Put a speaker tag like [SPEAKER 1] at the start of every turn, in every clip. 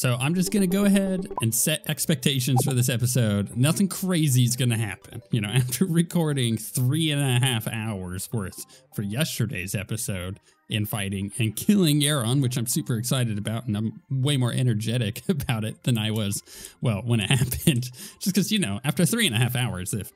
[SPEAKER 1] So I'm just going to go ahead and set expectations for this episode. Nothing crazy is going to happen. You know, after recording three and a half hours worth for yesterday's episode in fighting and killing Yharon, which I'm super excited about, and I'm way more energetic about it than I was, well, when it happened. Just because, you know, after three and a half hours, if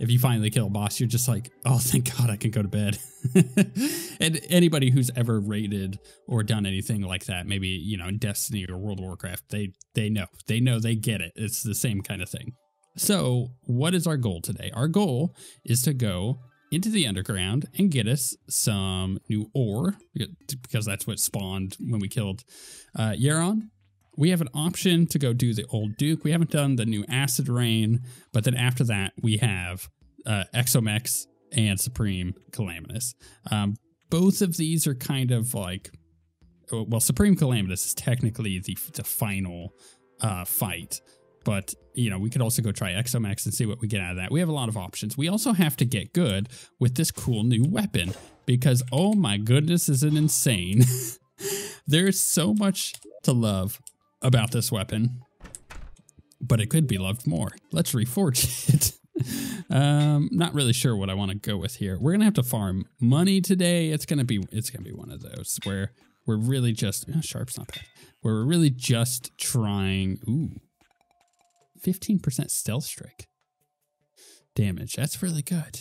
[SPEAKER 1] if you finally kill a boss, you're just like, oh, thank God I can go to bed. and anybody who's ever raided or done anything like that, maybe, you know, in Destiny or World of Warcraft, they, they know. They know they get it. It's the same kind of thing. So, what is our goal today? Our goal is to go into the underground and get us some new ore, because that's what spawned when we killed uh, Yharon we have an option to go do the old Duke. We haven't done the new Acid Rain, but then after that, we have uh, Exo Mechs and Supreme Calamitas. Um, both of these are kind of like, well, Supreme Calamitas is technically the, the final uh, fight, but you know we could also go try Exo Mechs and see what we get out of that. We have a lot of options. We also have to get good with this cool new weapon because oh my goodness, is it insane! There's so much to love about this weapon, but it could be loved more. Let's reforge it. um, not really sure what I want to go with here. We're gonna have to farm money today. It's gonna be it's gonna be one of those where we're really just oh, sharp's not bad. Where we're really just trying. Ooh, fifteen percent stealth strike damage. That's really good.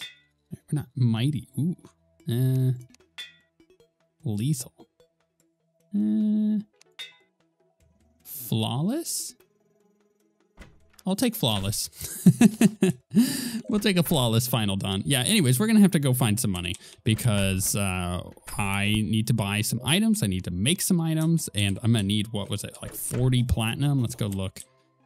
[SPEAKER 1] We're not mighty. Ooh, uh, lethal. Uh, flawless? I'll take flawless. we'll take a flawless final dawn. Yeah, anyways, we're going to have to go find some money because uh, I need to buy some items. I need to make some items and I'm going to need, what was it, like 40 platinum? Let's go look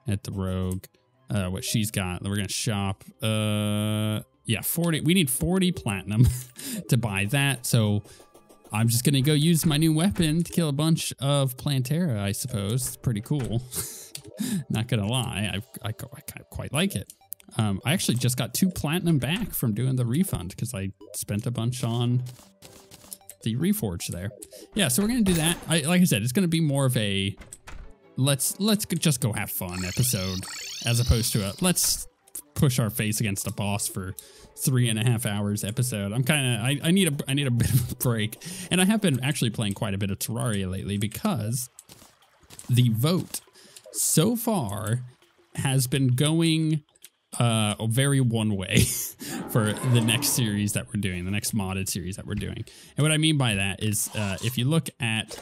[SPEAKER 1] at the rogue, uh, what she's got. We're going to shop. Uh, yeah, 40. We need 40 platinum to buy that. So I'm just to go use my new weapon to kill a bunch of Plantera, I suppose. It's pretty cool. Not to lie, I, I, I, quite like it. Um, I actually just got two platinum back from doing the refund because I spent a bunch on the reforge there. Yeah, so we're to do that. I, like I said, it's to be more of a let's let's just go have fun episode as opposed to a let's push our face against a boss for three and a half hours episode. I'm kind of I, I need a I need a bit of a break, and I have been actually playing quite a bit of Terraria lately because the vote so far has been going uh very one way for the next series that we're doing the next modded series that we're doing and what i mean by that is uh if you look at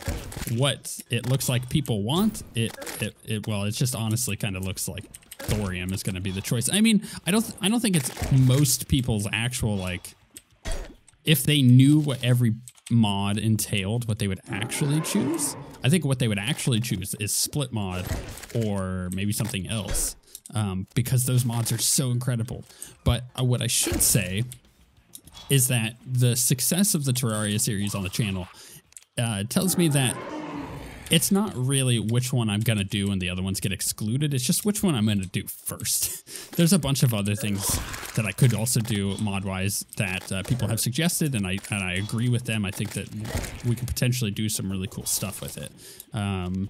[SPEAKER 1] what it looks like people want it it, it well it just honestly kind of looks like thorium is going to be the choice. I mean, I don't I don't think it's most people's actual like if they knew what every mod entailed, what they would actually choose. I think what they would actually choose is split mod or maybe something else um, because those mods are so incredible. But uh, what I should say is that the success of the Terraria series on the channel uh, tells me that it's not really which one I'm going to do and the other ones get excluded. It's just which one I'm going to do first. There's a bunch of other things that I could also do mod wise that uh, people have suggested, and I and I agree with them. I think that we could potentially do some really cool stuff with it. Um,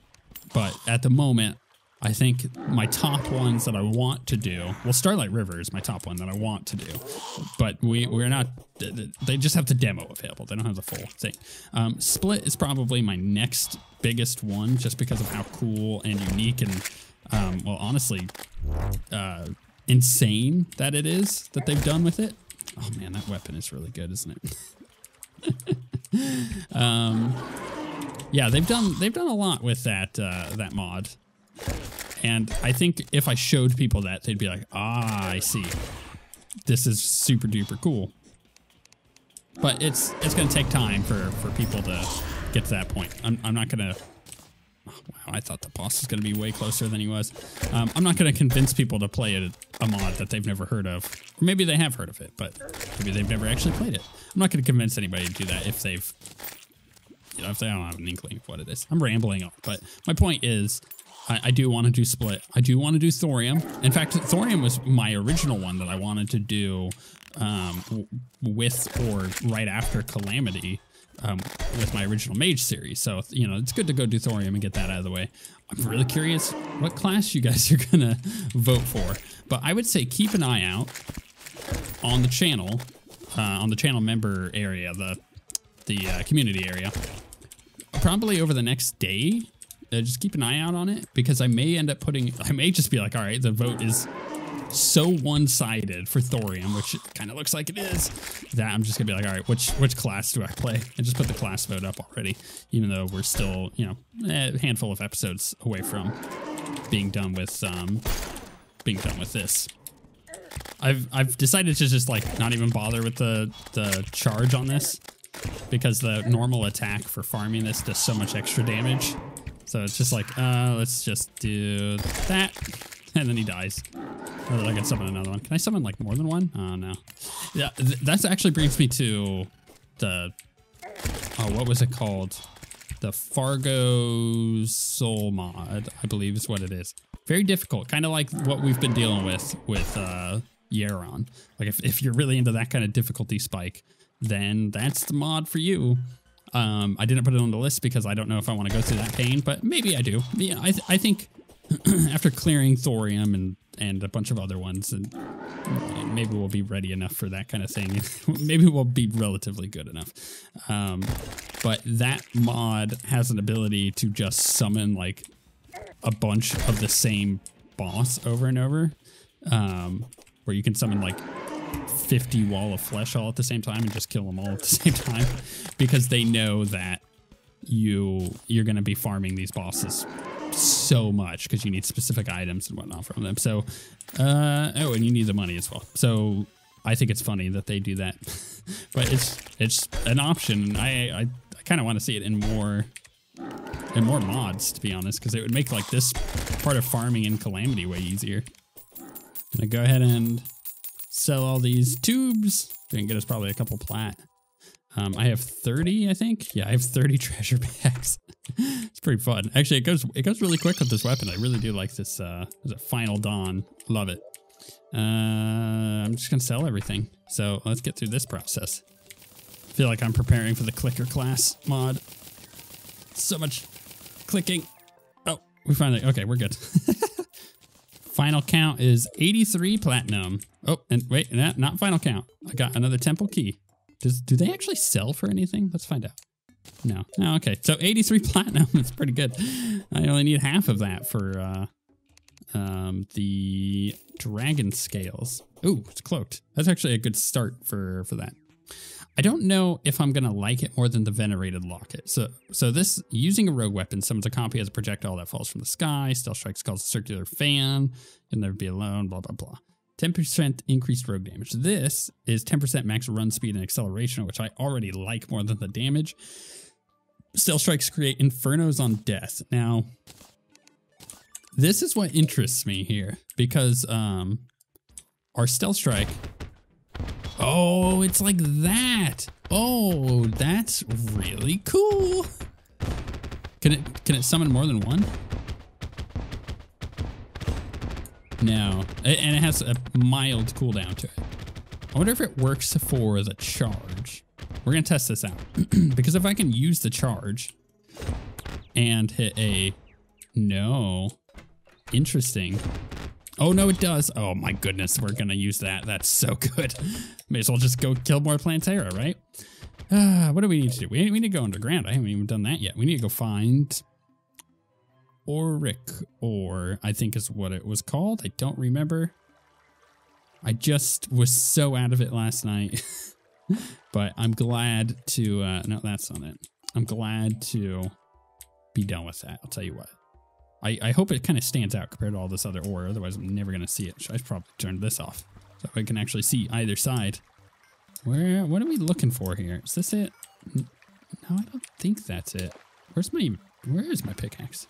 [SPEAKER 1] but at the moment, I think my top ones that I want to do, well, Starlight River is my top one that I want to do, but we we're not. They just have the demo available. They don't have the full thing. Um, Split is probably my next biggest one, just because of how cool and unique and, um, well, honestly, uh, insane that it is that they've done with it. Oh man, that weapon is really good, isn't it? um, yeah, they've done they've done a lot with that uh, that mod. And I think if I showed people that, they'd be like, ah, I see. This is super duper cool. But it's it's going to take time for, for people to get to that point. I'm, I'm not going to... Oh, wow, I thought the boss was going to be way closer than he was. Um, I'm not going to convince people to play a, a mod that they've never heard of. Or maybe they have heard of it, but maybe they've never actually played it. I'm not going to convince anybody to do that if they've... You know, if they don't have an inkling of what it is. I'm rambling on, but my point is I, I do want to do split. I do want to do thorium. In fact, thorium was my original one that I wanted to do um, with or right after calamity. um, with my original mage series. So, you know, it's good to go do thorium and get that out of the way. I'm really curious what class you guys are gonna vote for. But I would say keep an eye out on the channel, uh, on the channel member area, the the uh, community area. Probably over the next day, uh, just keep an eye out on it because I may end up putting, I may just be like, all right, the vote is so one-sided for thorium, which kind of looks like it is, that I'm just gonna be like, all right, which which class do I play? And just put the class vote up already, even though we're still, you know, a handful of episodes away from being done with um, being done with this. I've I've decided to just like not even bother with the the charge on this because the normal attack for farming this does so much extra damage. So it's just like, uh, let's just do that. And then he dies. Or then I can summon another one. Can I summon like more than one? Oh no. Yeah, th that actually brings me to the, oh, what was it called? The Fargo Soul mod, I believe is what it is. Very difficult, kind of like what we've been dealing with with uh, Yharon. Like if, if you're really into that kind of difficulty spike, then that's the mod for you. Um, I didn't put it on the list because I don't know if I want to go through that pain, but maybe I do. Yeah, I, th I think after clearing thorium and and a bunch of other ones, and maybe we'll be ready enough for that kind of thing. maybe we'll be relatively good enough. Um, but that mod has an ability to just summon like a bunch of the same boss over and over, um, where you can summon like 50 wall of flesh all at the same time and just kill them all at the same time because they know that you you're going to be farming these bosses so much because you need specific items and whatnot from them. So, uh, oh, and you need the money as well. So I think it's funny that they do that, but it's it's an option. I I, I kind of want to see it in more in more mods to be honest, because it would make like this part of farming in Calamity way easier. I'm gonna go ahead and sell all these tubes. Gonna get us probably a couple plat. Um, I have 30, I think. Yeah, I have 30 treasure bags. it's pretty fun. Actually, it goes it goes really quick with this weapon. I really do like this. Uh, is it Final Dawn? Love it. Uh, I'm just gonna sell everything. So let's get through this process. I feel like I'm preparing for the clicker class mod. So much clicking. Oh, we finally okay. We're good. final count is 83 platinum. Oh, and wait, not, not final count. I got another temple key. Does do they actually sell for anything? Let's find out. No. Oh, okay. So 83 platinum. It's pretty good. I only need half of that for uh, um, the dragon scales. Ooh, it's cloaked. That's actually a good start for for that. I don't know if I'm gonna like it more than the venerated locket. So so this using a rogue weapon summons a copy as a projectile that falls from the sky. Stealth strikes causes a circular fan. You'll never be alone. Blah blah blah. 10% increased rogue damage. This is 10% max run speed and acceleration, which I already like more than the damage. Stealth strikes create infernos on death. Now, this is what interests me here because um, our stealth strike. Oh, it's like that. Oh, that's really cool. Can it can it summon more than one? No, and it has a mild cooldown to it. I wonder if it works for the charge. We're gonna test this out because if I can use the charge and hit a no, interesting. Oh no, it does. Oh my goodness, we're gonna use that. That's so good. May as well just go kill more Plantera, right? Uh, what do we need to do? We, need to go underground. I haven't even done that yet. We need to go find Auric Ore, I think is what it was called. I don't remember. I just was so out of it last night. but I'm glad to, uh, no, that's on it. I'm glad to be done with that. I'll tell you what. I, I hope it kind of stands out compared to all this other ore. Otherwise, I'm never going to see it. I should probably turn this off so I can actually see either side. Where, what are we looking for here? Is this it? No, I don't think that's it. Where's my, where is my pickaxe?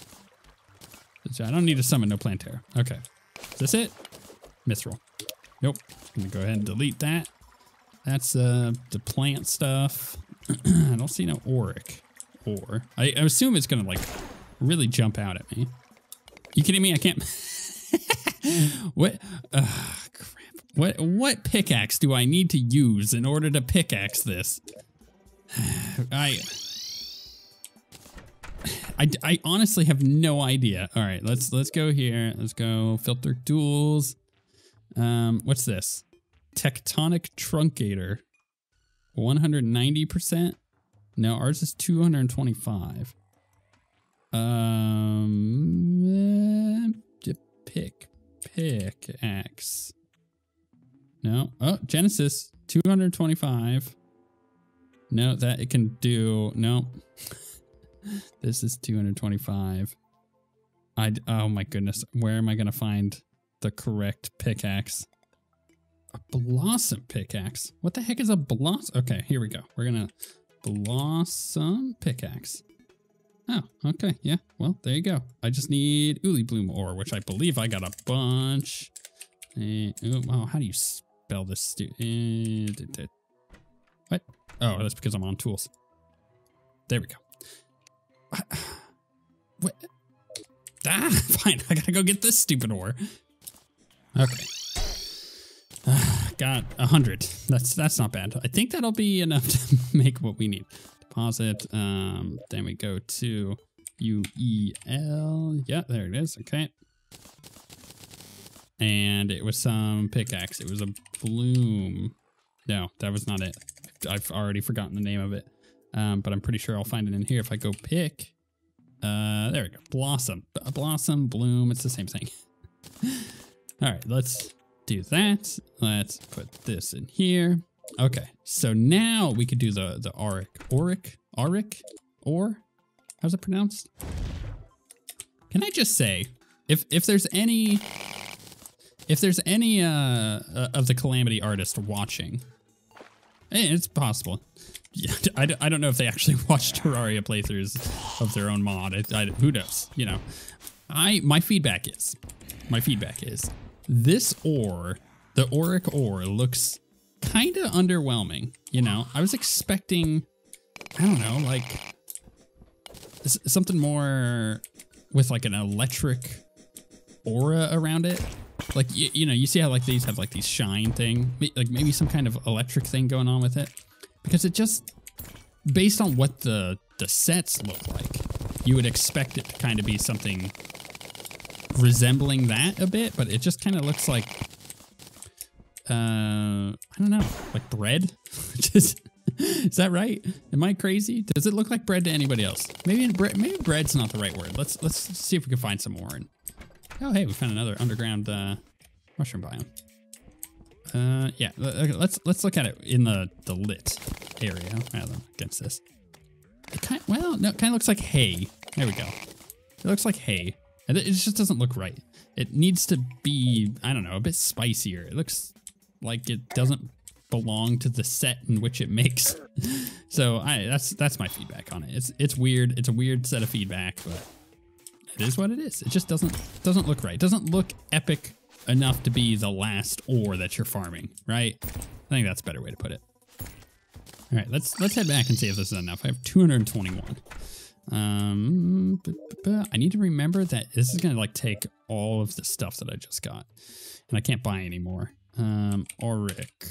[SPEAKER 1] I don't need to summon no Plantera. Okay. Is this it? Mithril. Nope. I'm gonna go ahead and delete that. That's uh the plant stuff. I don't see no auric ore. I, I assume it's gonna like really jump out at me. You kidding me? I can't. what? Crap. What? What pickaxe do I need to use in order to pickaxe this? I, I, I honestly have no idea. All right, let's let's go here. Let's go filter tools. Um, what's this? Tectonic truncator. 190%? No, ours is 225. Um, uh, pick, pickaxe. No. Oh, Genesis 225. No, that it can do. No. this is 225. I oh my goodness, where am I going to find the correct pickaxe? A blossom pickaxe. What the heck is a blossom? Okay, here we go. We're going to blossom pickaxe. Oh, okay. Yeah. Well, there you go. I just need Uelibloom ore, which I believe I got a bunch. Oh, how do you spell this? Uh, what? Oh, that's because I'm on tools. There we go. What? Ah, fine. I gotta go get this stupid ore. Okay. Uh, got a hundred. That's that's not bad. I think that'll be enough to make what we need. Deposit. Um, then we go to UEL. Yeah, there it is. Okay. And it was some pickaxe. It was a bloom. No, that was not it. I've already forgotten the name of it. Um, but I'm pretty sure I'll find it in here if I go pick. Uh, there we go. Blossom. Blossom, bloom. It's the same thing. All right, let's do that. Let's put this in here. Okay, so now we could do the the auric, auric, auric, or how's it pronounced? Can I just say, if if there's any, if there's any uh, uh of the calamity artist watching, eh, it's possible. Yeah, I, I don't know if they actually watch Terraria playthroughs of their own mod. I, I, who knows? You know, I my feedback is, my feedback is, this ore, the auric ore, looks kind of underwhelming. You know, I was expecting, I don't know, like something more with like an electric aura around it. Like, you, you know, you see how like these have like these shine thing, like maybe some kind of electric thing going on with it. Because it just, based on what the, the sets look like, you would expect it to kind of be something resembling that a bit, but it just kind of looks like uh, I don't know, like bread. Just is that right? Am I crazy? Does it look like bread to anybody else? Maybe bread. Maybe bread's not the right word. Let's let's see if we can find some more. And, oh, hey, we found another underground uh, mushroom biome. Uh, yeah. Let's let's look at it in the the lit area rather against this. It kind well, no, it kind of looks like hay. There we go. It looks like hay. It just doesn't look right. It needs to be, I don't know, a bit spicier. It looks like it doesn't belong to the set in which it makes. so I that's that's my feedback on it. It's it's weird. It's a weird set of feedback, but it is what it is. It just doesn't doesn't look right. It doesn't look epic enough to be the last ore that you're farming, right? I think that's a better way to put it. All right, let's let's head back and see if this is enough. I have 221. Um, I need to remember that this is gonna like take all of the stuff that I just got, and I can't buy anymore. Um, auric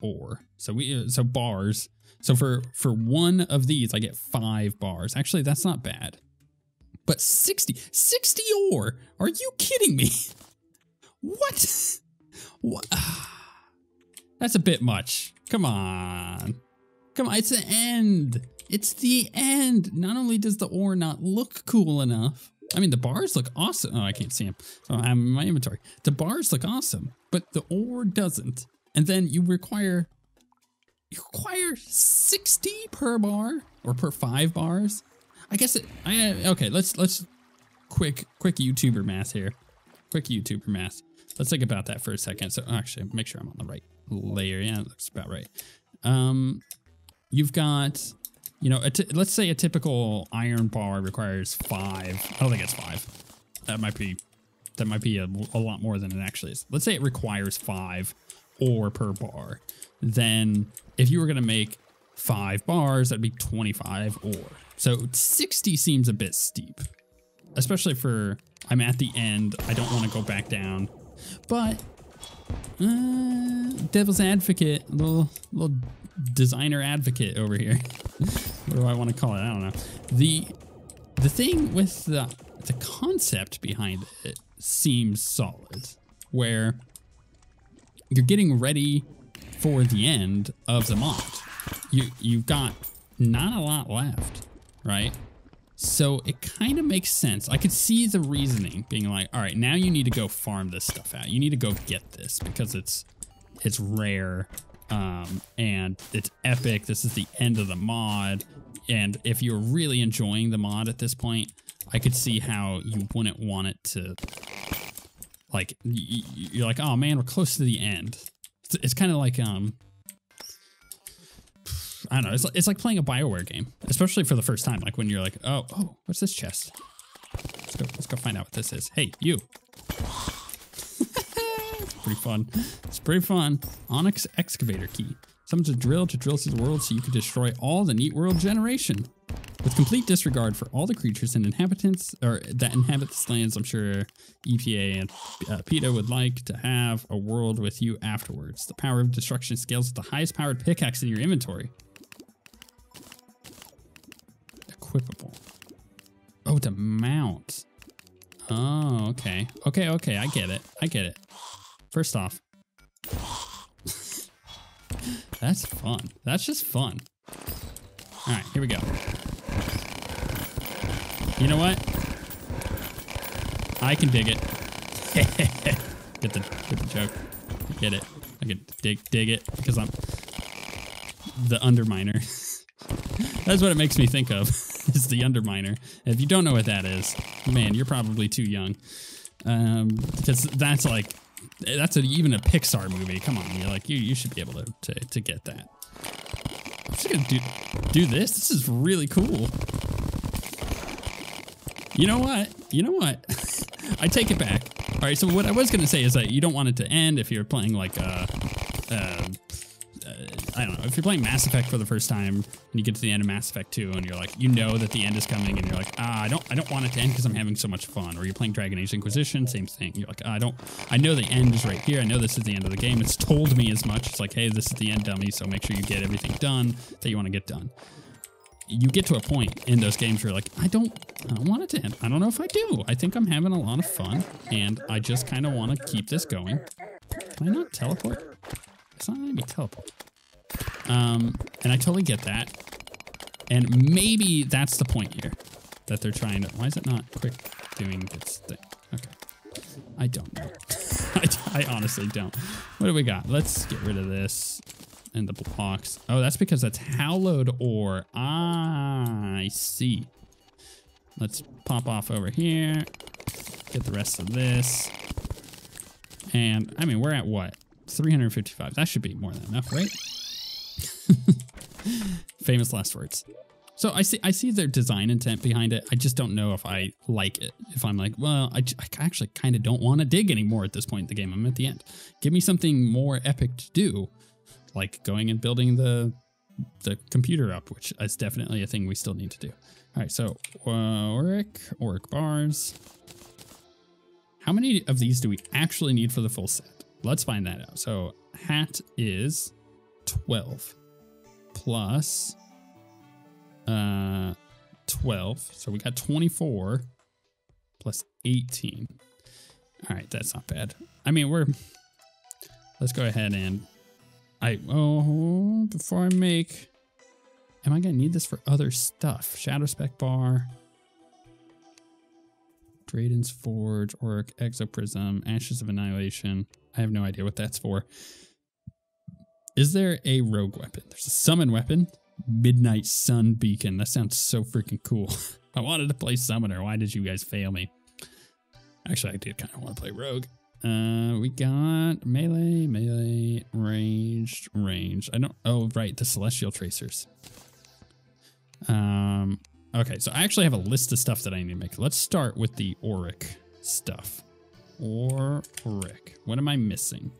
[SPEAKER 1] ore. So we uh, so bars. So for for one of these, I get five bars. Actually, that's not bad. But 60, 60 ore? Are you kidding me? What? What? That's a bit much. Come on. Come on, it's the end. It's the end. Not only does the ore not look cool enough, I mean, the bars look awesome. Oh, I can't see them. So I'm in my inventory. The bars look awesome, but the ore doesn't. And then you require you require 60 per bar or per five bars. I guess it. I okay. Let's let's quick quick YouTuber math here. Quick YouTuber math. Let's think about that for a second. So actually, make sure I'm on the right layer. Yeah, it looks about right. Um, you've got you know, let's say a typical iron bar requires five. I don't think it's five. That might be, that might be a, a lot more than it actually is. Let's say it requires five ore per bar. Then if you were going to make five bars, that'd be 25 ore. So 60 seems a bit steep, especially for I'm at the end. I don't want to go back down, but uh, devil's advocate, little little designer advocate over here. what do I want to call it? I don't know. The the thing with the the concept behind it seems solid, where you're getting ready for the end of the mod. You you've got not a lot left, right? So it kind of makes sense. I could see the reasoning being like, all right, now you need to go farm this stuff out. You need to go get this because it's it's rare um, and it's epic. This is the end of the mod. And if you're really enjoying the mod at this point, I could see how you wouldn't want it to like you're like, oh man, we're close to the end. It's, it's kind of like um I don't know. It's it's like playing a Bioware game, especially for the first time. Like when you're like, oh, oh, what's this chest? Let's go, let's go find out what this is. Hey, you. Pretty fun. It's pretty fun. Onyx excavator key. Summons a drill to drill through the world so you can destroy all the neat world generation. With complete disregard for all the creatures and inhabitants or that inhabit this lands, I'm sure EPA and uh, PETA would like to have a world with you afterwards. The power of destruction scales with the highest powered pickaxe in your inventory equipable. Oh, to mount. Oh, okay. Okay, okay, I get it. I get it. First off, that's fun. That's just fun. All right, here we go. You know what? I can dig it. get the get the joke. Get it. I can dig dig it because I'm the underminer. That's what it makes me think of. is the Underminer. If you don't know what that is, man, you're probably too young. Um, because that's like, that's a, even a Pixar movie. Come on, you're like, you, you should be able to, to, to get that. I'm just gonna do, do this. This is really cool. You know what? You know what? I take it back. All right, so what I was gonna say is that you don't want it to end if you're playing like a, a I don't know, if you're playing Mass Effect for the first time and you get to the end of Mass Effect 2 and you're like, you know that the end is coming and you're like, ah, I don't I don't want it to end because I'm having so much fun. Or you're playing Dragon Age Inquisition, same thing. You're like, ah, I don't I know the end is right here. I know this is the end of the game. It's told me as much. It's like, hey, this is the end dummy, so make sure you get everything done that you want to get done. You get to a point in those games where you're like, I don't I don't want it to end. I don't know if I do. I think I'm having a lot of fun and I just kind of want to keep this going. Can I not teleport? It's not letting me teleport. Um, and I totally get that. And maybe that's the point here that they're trying to. Why is it not quick doing its thing? Okay. I don't know. I, I honestly don't. What do we got? Let's get rid of this and the blocks. Oh, that's because that's hallowed ore. Ah, I see. Let's pop off over here. Get the rest of this. And, I mean, we're at what? 355. That should be more than enough, right? Famous last words. So I see I see their design intent behind it. I just don't know if I like it. If I'm like, well, I, I actually kind of don't want to dig anymore at this point in the game. I'm at the end. Give me something more epic to do, like going and building the the computer up, which is definitely a thing we still need to do. All right, so uh, Auric, Auric bars. How many of these do we actually need for the full set? Let's find that out. So hat is 12 plus uh 12. So we got 24 plus 18. All right, that's not bad. I mean, we're let's go ahead and I oh before I make am I gonna need this for other stuff? Shadow spec bar, Draedon's Forge, Auric Exoprism, Ashes of Annihilation. I have no idea what that's for. Is there a rogue weapon? There's a summon weapon. Midnight Sun Beacon. That sounds so freaking cool. I wanted to play Summoner. Why did you guys fail me? Actually, I did kind of want to play Rogue. Uh, we got melee, melee, ranged, range. I don't. Oh, right, the Celestial Tracers. Um. Okay, so I actually have a list of stuff that I need to make. Let's start with the Auric stuff. Auric. What am I missing?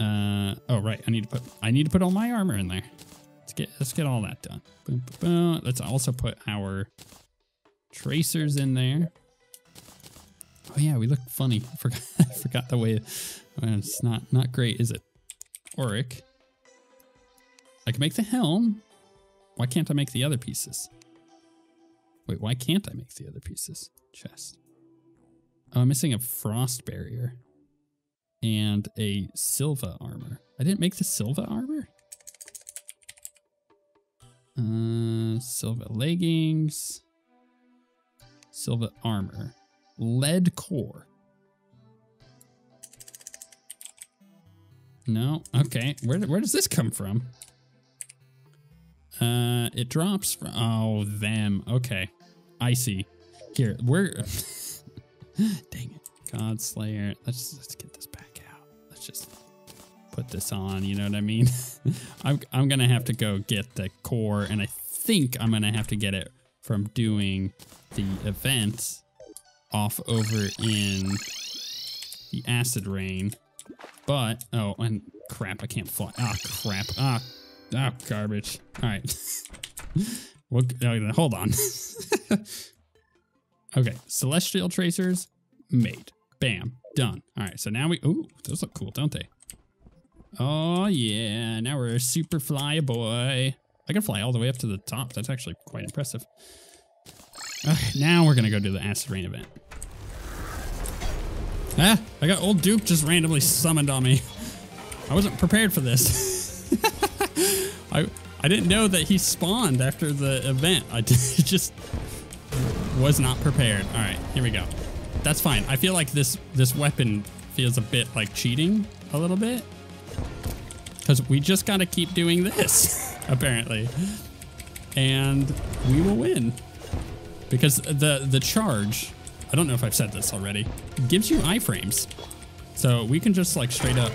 [SPEAKER 1] Uh, oh, right. I need to put, I need to put all my armor in there. Let's get, let's get all that done. Boom, boom, boom. Let's also put our tracers in there. Oh yeah, we look funny. I forgot, I forgot the way, it's not, not great, is it? Auric. I can make the helm. Why can't I make the other pieces? Wait, why can't I make the other pieces? Chest. Oh, I'm missing a frost barrier and a Silva armor. I didn't make the Silva armor? Uh, Silva leggings. Silva armor. Lead core. No. Okay. Where, where does this come from? Uh, it drops from. Oh, them. Okay. I see. Here, we're. Dang it. God Slayer. Let's, let's get this back just put this on. You know what I mean? I'm, I'm going to have to go get the core, and I think I'm going to have to get it from doing the event off over in the acid rain. But, oh, and crap, I can't fly. Ah, crap. Ah, ah, garbage. All right. well, hold on. okay, celestial tracers made. Bam, done. All right, so now we, ooh, those look cool, don't they? Oh, yeah, now we're a super fly boy. I can fly all the way up to the top. That's actually quite impressive. Now we're gonna go do the acid rain event. Ah, I got old Duke just randomly summoned on me. I wasn't prepared for this. I I didn't know that he spawned after the event. I just was not prepared. All right, here we go. That's fine. I feel like this this weapon feels a bit like cheating a little bit. Because we just got to keep doing this, apparently. And we will win. Because the, the charge I don't know if I've said this already, gives you iframes. So we can just like straight up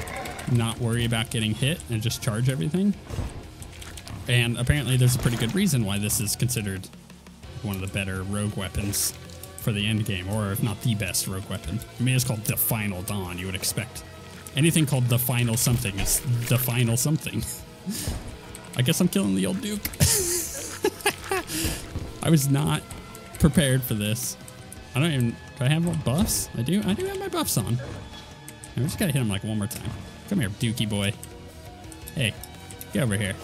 [SPEAKER 1] not worry about getting hit and just charge everything. And apparently there's a pretty good reason why this is considered one of the better rogue weapons for the end game, or if not the best rogue weapon. I mean, it's called the Final Dawn. You would expect anything called the Final something is the Final something. I guess I'm killing the old Duke. I was not prepared for this. I don't even, do I have my buffs? I do, I do have my buffs on. I just gotta hit him like one more time. Come here, Dookie boy. Hey, get over here.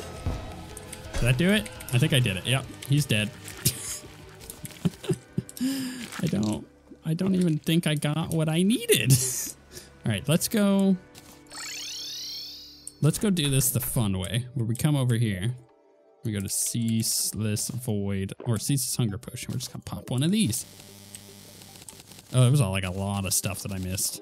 [SPEAKER 1] Did that do it? I think I did it. Yep, he's dead. I don't, I don't even think I got what I needed. All right, let's go. Let's go do this the fun way, where we come over here. We go to Ceaseless Void, or Ceaseless Hunger Potion. we're just gonna pop one of these. Oh, it was all like a lot of stuff that I missed.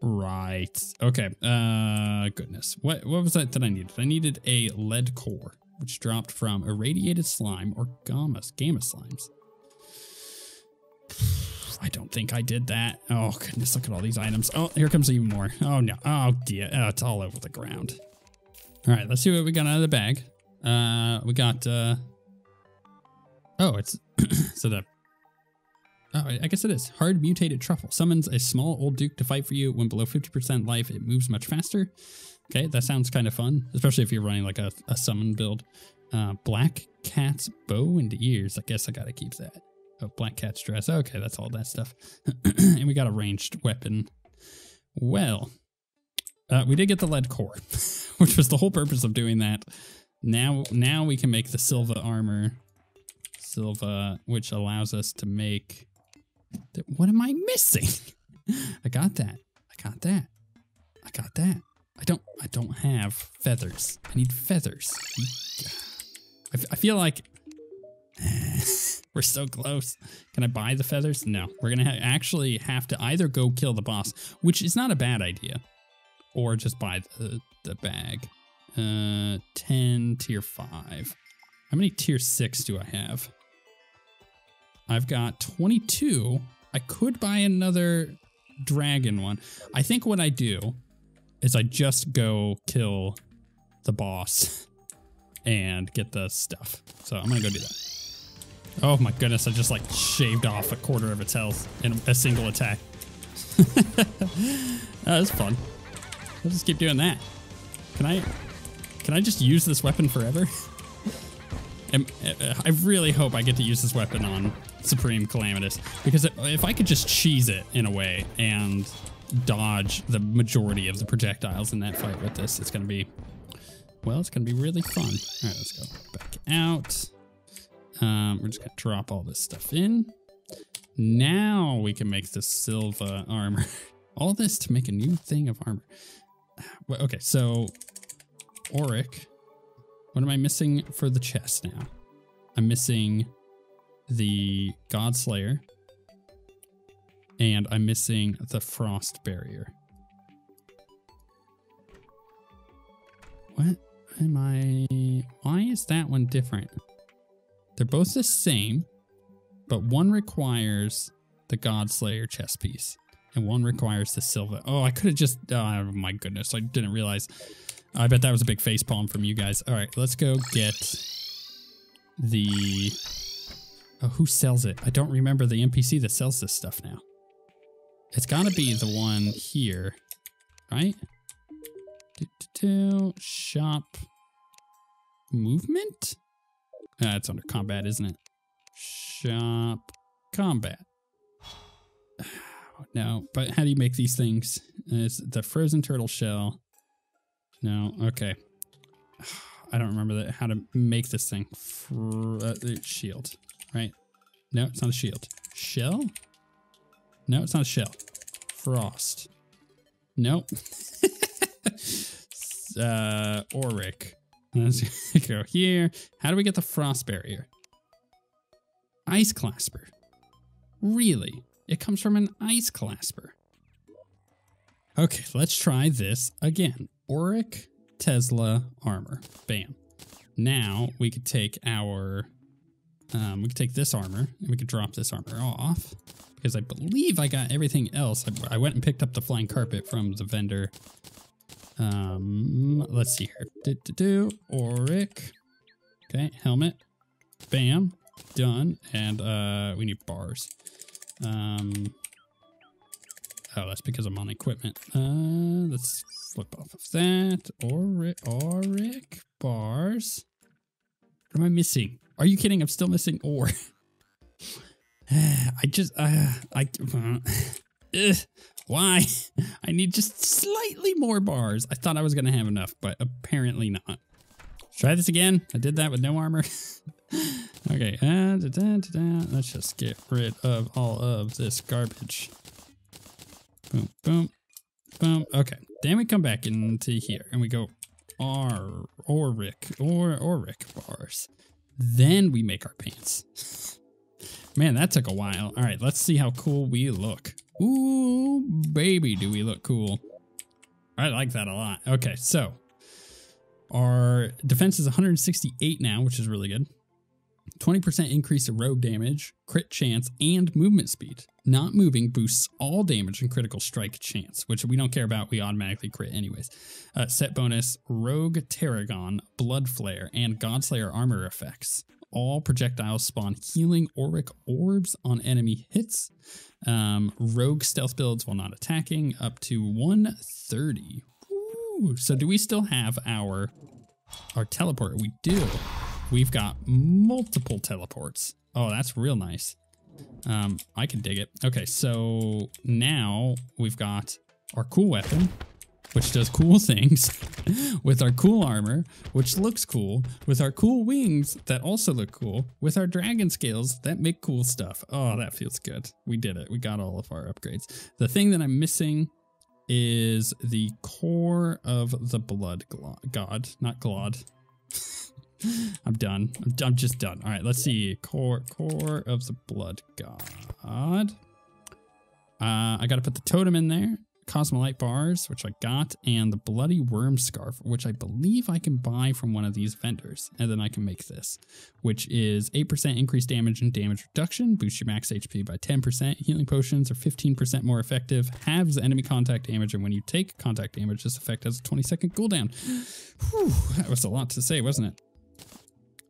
[SPEAKER 1] Right. Okay. Uh, goodness. What what was that that I needed? I needed a lead core, which dropped from irradiated slime or gamma gamma slimes. I don't think I did that. Oh goodness, look at all these items. Oh, here comes even more. Oh no. Oh dear. Oh, it's all over the ground. All right, let's see what we got out of the bag. Uh, we got. Uh, oh, it's so the Oh, I guess it is. Hard mutated truffle. Summons a small old duke to fight for you. When below 50% life, it moves much faster. Okay, that sounds kind of fun, especially if you're running like a, a summon build. Uh, black cat's bow and ears. I guess I gotta keep that. Oh, black cat's dress. Okay, that's all that stuff. and we got a ranged weapon. Well, uh, we did get the lead core, which was the whole purpose of doing that. Now, now we can make the Silva armor. Silva, which allows us to make what am I missing? I got that. I got that. I got that. I don't. I don't have feathers. I need feathers. I, feel like we're so close. Can I buy the feathers? No. We're gonna ha actually have to either go kill the boss, which is not a bad idea, or just buy the the bag. Uh, ten tier five. How many tier six do I have? I've got 22. I could buy another dragon one. I think what I do is I just go kill the boss and get the stuff. So I'm gonna go do that. Oh my goodness, I just like shaved off a quarter of its health in a single attack. that was fun. I'll just keep doing that. Can I, can I just use this weapon forever? Uh, I really hope I get to use this weapon on Supreme Calamitas because if I could just cheese it in a way and dodge the majority of the projectiles in that fight with this, it's going to be Well, it's going to be really fun. All right, let's go back out. Um, we're just to drop all this stuff in. Now we can make the Silva armor. all this to make a new thing of armor. Okay, so Auric. What am I missing for the chest now? I'm missing the God Slayer. And I'm missing the Frost Barrier. What am I... Why is that one different? They're both the same, but one requires the God Slayer chest piece, and one requires the Silva. Oh, I could have just... Oh, my goodness, I didn't realize. I bet that was a big face palm from you guys. All right, let's go get the... Oh, who sells it? I don't remember the NPC that sells this stuff now. It's got to be the one here, right? Do, do, do. Shop movement? That's under combat, isn't it? Shop combat. No, but how do you make these things? It's the frozen turtle shell. No, okay. I don't remember that, how to make this thing. Uh, shield, right? No, it's not a shield. Shell? No, it's not a shell. Frost. Nope. uh, Auric. Let's go here. How do we get the frost barrier? Ice clasper. Really? It comes from an ice clasper. Okay, let's try this again. Auric Tesla armor. Bam. Now we could take our, um, we could take this armor and we could drop this armor off because I believe I got everything else. I, I went and picked up the flying carpet from the vendor um, let's see here. Do, do, do. Auric. Okay, helmet. Bam. Done. And uh, we need bars. Um, oh, that's because I'm on equipment. Uh, let's flip off of that. Auric, Auric bars. What am I missing? Are you kidding? I'm still missing ore. I just, uh, I, uh, why? I need just slightly more bars. I thought I was going to have enough, but apparently not. Try this again. I did that with no armor. okay, uh, da, da, da, let's just get rid of all of this garbage. Boom, boom, boom. Okay, then we come back into here and we go R, Auric, or Auric bars. Then we make our pants. Man, that took a while. All right, let's see how cool we look. Ooh, baby, do we look cool. I like that a lot. Okay, so our defense is 168 now, which is really good. 20% increase of rogue damage, crit chance, and movement speed. Not moving boosts all damage and critical strike chance, which we don't care about. We automatically crit anyways. Uh, set bonus, rogue tarragon, blood flare, and godslayer armor effects. All projectiles spawn healing auric orbs on enemy hits. Um, rogue stealth builds while not attacking up to 130. Ooh, so do we still have our our teleport? We do. We've got multiple teleports. Oh, that's real nice. Um, I can dig it. Okay, so now we've got our cool weapon, which does cool things, with our cool armor, which looks cool, with our cool wings that also look cool, with our dragon scales that make cool stuff. Oh, that feels good. We did it. We got all of our upgrades. The thing that I'm missing is the core of the blood god, not glod. I'm done. I'm, I'm, just done. All right, let's see. Core, core of the blood god. Uh, I got to put the totem in there. Cosmilite bars, which I got, and the Bloody Worm Scarf, which I believe I can buy from one of these vendors. And then I can make this, which is 8% increased damage and damage reduction, boosts your max HP by 10%. Healing potions are 15% more effective, halves enemy contact damage, and when you take contact damage, this effect has a 20 second cooldown. Whew, that was a lot to say, wasn't it?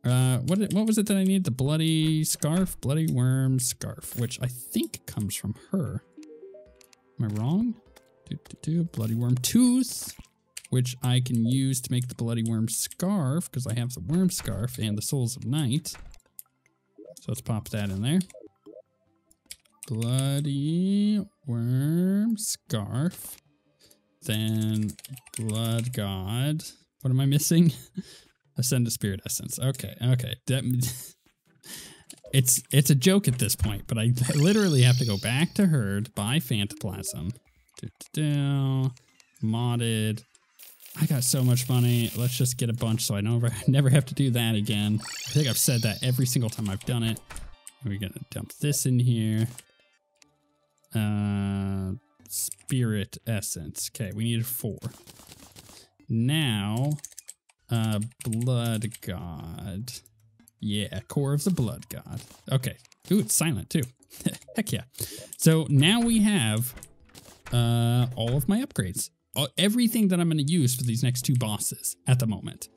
[SPEAKER 1] Uh, what what was it that I needed? The bloody scarf, bloody worm scarf, which I think comes from her. Am I wrong? Do, do, do. Bloody worm tooth, which I can use to make the bloody worm scarf because I have the worm scarf and the souls of night. So let's pop that in there. Bloody worm scarf. Then blood god What am I missing? Ascendant Spirit essence. Okay, okay. That, it's it's a joke at this point, but I literally have to go back to herd, buy Phantoplasm. Do, do, modded. I got so much money. Let's just get a bunch so I never never have to do that again. I think I've said that every single time I've done it. We're gonna dump this in here. Uh, spirit essence. Okay, we needed four. Now, uh, blood god. Yeah, core of the blood god. Okay. Ooh, it's silent too. Heck yeah. So now we have uh, all of my upgrades. Uh, everything that I'm going to use for these next two bosses at the moment.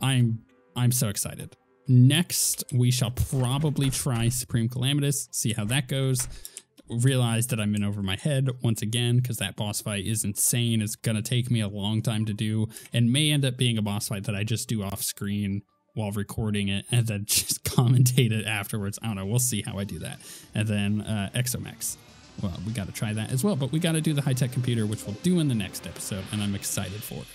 [SPEAKER 1] I'm I'm so excited. Next, we shall probably try Supreme Calamitas, see how that goes. Realize that I'm in over my head once again because that boss fight is insane. It's going to take me a long time to do and may end up being a boss fight that I just do off screen while recording it and then just commentate it afterwards. I don't know. We'll see how I do that. And then uh, Exo Mechs. Well, we got to try that as well, but we got to do the high tech computer, which we'll do in the next episode, and I'm excited for it.